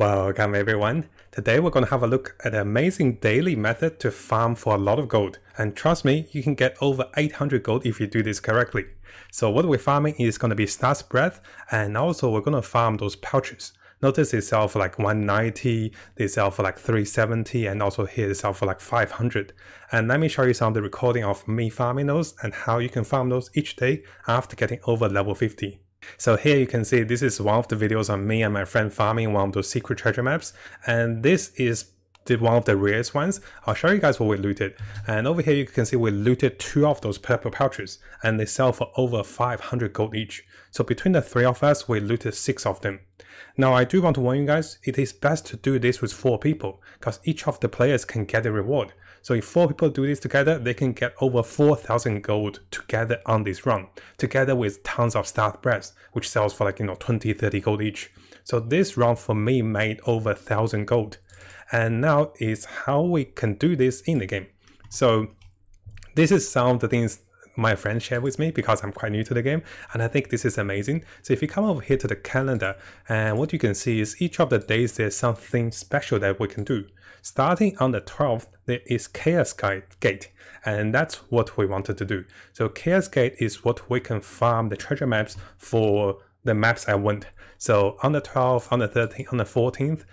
Welcome everyone. Today we're going to have a look at an amazing daily method to farm for a lot of gold. And trust me, you can get over 800 gold if you do this correctly. So what we're farming is going to be Stars Breath and also we're going to farm those pouches. Notice they sell for like 190, they sell for like 370 and also here they sell for like 500. And let me show you some of the recording of me farming those and how you can farm those each day after getting over level 50. So here you can see this is one of the videos on me and my friend farming one of those secret treasure maps. And this is the, one of the rarest ones. I'll show you guys what we looted. And over here you can see we looted two of those purple pouches and they sell for over 500 gold each. So between the three of us, we looted six of them. Now I do want to warn you guys, it is best to do this with four people because each of the players can get a reward. So if four people do this together, they can get over 4,000 gold together on this run, together with tons of Stars Breath, which sells for like, you know, 20, 30 gold each. So this run for me made over 1,000 gold. And now is how we can do this in the game. So this is some of the things my friend shared with me because I'm quite new to the game and I think this is amazing. So if you come over here to the calendar and what you can see is each of the days there's something special that we can do. Starting on the 12th, there is Chaos Gate, and that's what we wanted to do. So Chaos Gate is what we can farm the treasure maps for the maps I want. So on the 12th, on the 13th, on the 14th,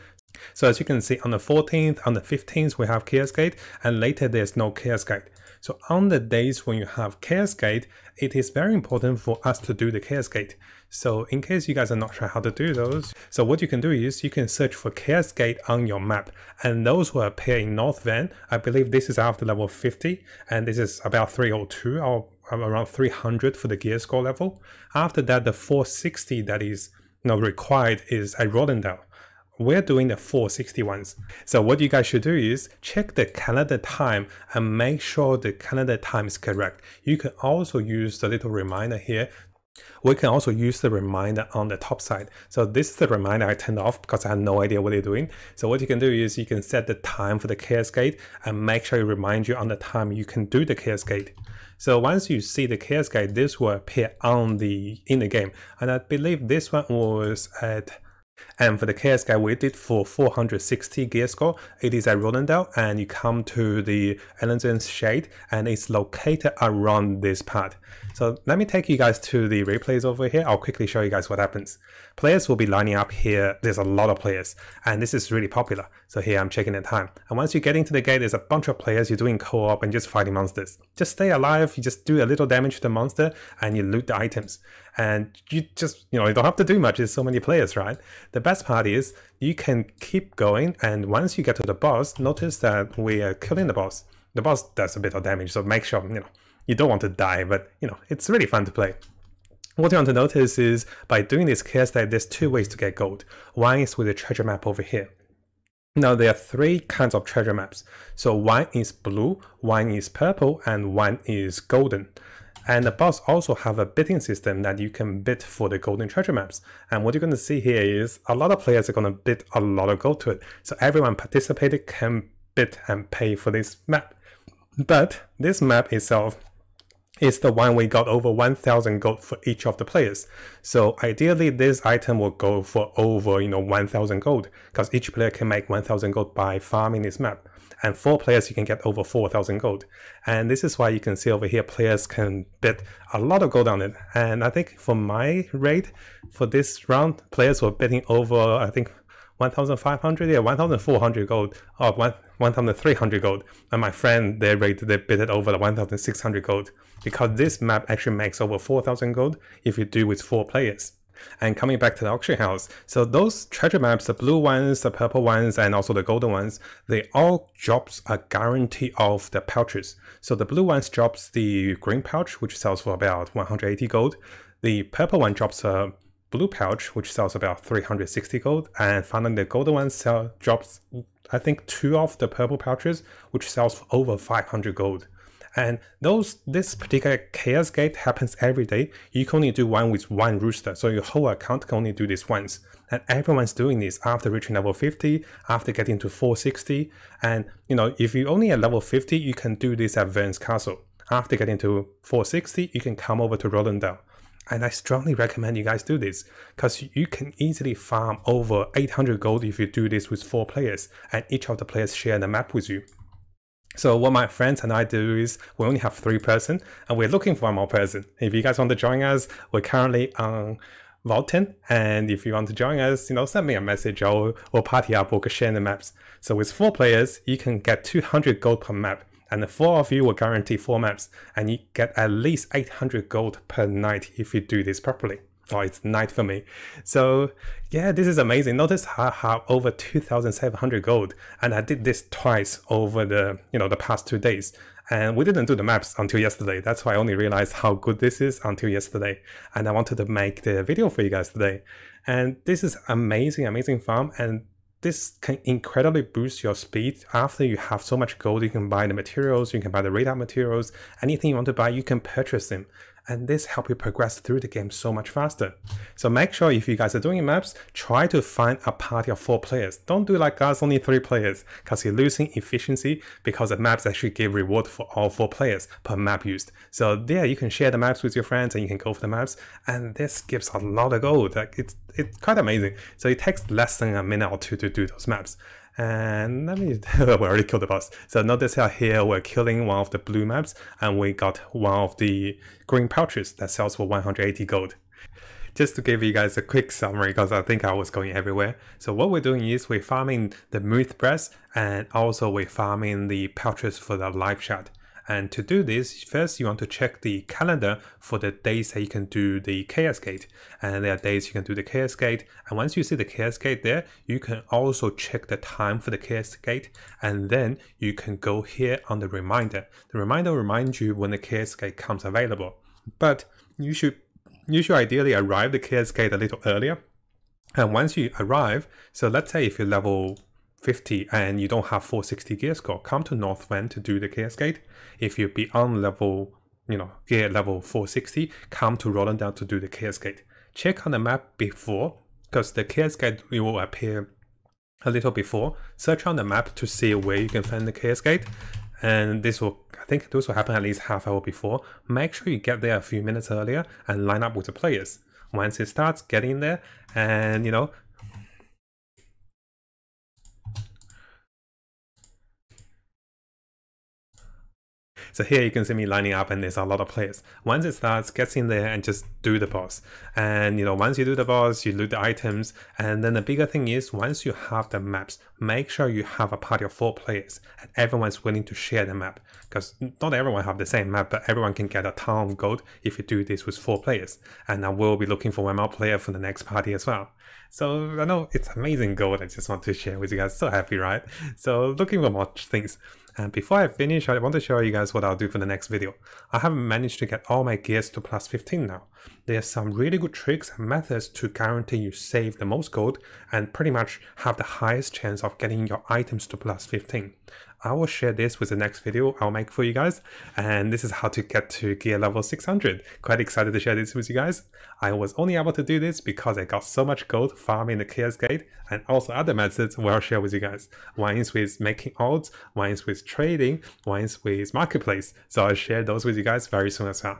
so as you can see on the 14th, on the 15th, we have Chaos Gate, and later there's no Chaos Gate. So on the days when you have Chaos Gate, it is very important for us to do the Chaos Gate. So in case you guys are not sure how to do those, so what you can do is you can search for Chaos Gate on your map and those will appear in North Vern. I believe this is after level 50 and this is about 302 or around 300 for the gear score level. After that, the 460 that is know, required is at Rohendel we're doing the 460 ones. So what you guys should do is check the calendar time and make sure the calendar time is correct. You can also use the little reminder here. We can also use the reminder on the top side. So this is the reminder I turned off because I had no idea what they're doing. So what you can do is you can set the time for the chaos gate and make sure it remind you on the time you can do the chaos gate. So once you see the chaos gate, this will appear on the in the game. And I believe this one was at and for the Gate, we did for 460 gear score. It is at Rohendel, and you come to the Ellington's Shade, and it's located around this part. So let me take you guys to the replays over here. I'll quickly show you guys what happens. Players will be lining up here. There's a lot of players, and this is really popular. So here I'm checking the time. And once you get into the gate, there's a bunch of players. You're doing co-op and just fighting monsters. Just stay alive. You just do a little damage to the monster, and you loot the items. And you just, you know, you don't have to do much. There's so many players, right? The best part is you can keep going, and once you get to the boss, notice that we are killing the boss. The boss does a bit of damage, so make sure, you know, you don't want to die, but, you know, it's really fun to play. What you want to notice is by doing this case that there's two ways to get gold. One is with the treasure map over here. Now there are three kinds of treasure maps. So one is blue, one is purple, and one is golden. And the boss also have a bidding system that you can bid for the golden treasure maps. And what you're going to see here is a lot of players are going to bid a lot of gold to it. So everyone participated can bid and pay for this map. But this map itself is the one we got over 1000 gold for each of the players. So ideally this item will go for over, you know, 1000 gold because each player can make 1000 gold by farming this map and four players you can get over 4000 gold. And this is why you can see over here players can bet a lot of gold on it. And i think for my rate for this round players were betting over i think 1500 yeah 1400 gold or 1300 gold. And my friend they rated they bid it over 1600 gold. Because this map actually makes over 4000 gold if you do with four players and coming back to the auction house, so those treasure maps, the blue ones, the purple ones, and also the golden ones, they all drops a guarantee of the pouches. So the blue ones drops the green pouch, which sells for about 180 gold. The purple one drops a blue pouch, which sells about 360 gold. And finally, the golden one sell, drops, I think, two of the purple pouches, which sells for over 500 gold. And those this particular chaos gate happens every day. You can only do one with one rooster, so your whole account can only do this once. And everyone's doing this after reaching level 50, after getting to 460. And you know, if you only at level 50, you can do this at Vern's Castle. After getting to 460, you can come over to Rohendel. And I strongly recommend you guys do this because you can easily farm over 800 gold if you do this with four players and each of the players share the map with you. So what my friends and I do is we only have three person and we're looking for one more person. If you guys want to join us, we're currently on Vault10 and if you want to join us, you know, send me a message or we'll party up, we'll share the maps. So with four players, you can get 200 gold per map and the four of you will guarantee four maps and you get at least 800 gold per night if you do this properly. Oh, it's night for me. So yeah, this is amazing. Notice how have over 2,700 gold and I did this twice over the, you know, the past two days. And we didn't do the maps until yesterday. That's why I only realized how good this is until yesterday. And I wanted to make the video for you guys today. And this is amazing, amazing farm. And this can incredibly boost your speed. After you have so much gold, you can buy the materials, you can buy the radar materials, anything you want to buy, you can purchase them and this help you progress through the game so much faster. So make sure if you guys are doing maps, try to find a party of four players. Don't do like us, only three players, because you're losing efficiency because the maps actually give reward for all four players per map used. So there you can share the maps with your friends and you can go for the maps, and this gives a lot of gold. Like it's it's quite amazing. So it takes less than a minute or two to do those maps. And let me, we already killed the boss. So notice how here we're killing one of the blue maps and we got one of the green pouches that sells for 180 gold. Just to give you guys a quick summary because I think I was going everywhere. So what we're doing is we're farming the Myth Breast and also we're farming the pouches for the live chat. And to do this, first you want to check the calendar for the days that you can do the Chaos Gate. And there are days you can do the Chaos Gate. And once you see the Chaos Gate there, you can also check the time for the Chaos Gate. And then you can go here on the reminder. The reminder reminds you when the Chaos Gate comes available. But you should you should ideally arrive the Chaos Gate a little earlier. And once you arrive, so let's say if you're level 50 and you don't have 460 gear score, come to North Vern to do the Chaos Gate. If you're beyond level, you know, gear level 460, come to Rohendel to do the Chaos Gate. Check on the map before, because the Chaos Gate will appear a little before. Search on the map to see where you can find the Chaos Gate. And this will, I think this will happen at least half hour before. Make sure you get there a few minutes earlier and line up with the players. Once it starts, getting there and, you know, So here you can see me lining up and there's a lot of players. Once it starts, get in there and just do the boss. And you know, once you do the boss, you loot the items. And then the bigger thing is once you have the maps, make sure you have a party of four players and everyone's willing to share the map. Because not everyone have the same map, but everyone can get a ton of gold if you do this with four players. And I will be looking for one more player for the next party as well. So I know it's amazing gold. I just want to share with you guys. So happy, right? So looking for more things. And before I finish, I want to show you guys what I'll do for the next video. I haven't managed to get all my gears to plus 15 now. There's some really good tricks and methods to guarantee you save the most gold and pretty much have the highest chance of getting your items to plus 15. I will share this with the next video I'll make for you guys. And this is how to get to gear level 600. Quite excited to share this with you guys. I was only able to do this because I got so much gold farming the Chaos Gate and also other methods where I'll share with you guys. One is with making odds, one is with trading, one is with marketplace. So I'll share those with you guys very soon as well.